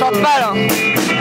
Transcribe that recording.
chante mal. Hein.